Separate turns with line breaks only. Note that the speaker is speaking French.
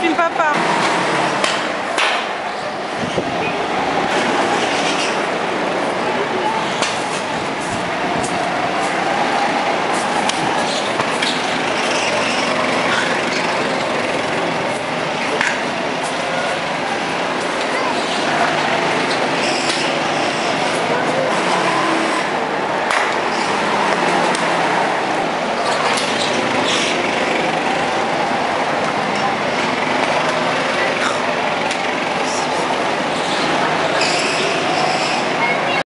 filme papa.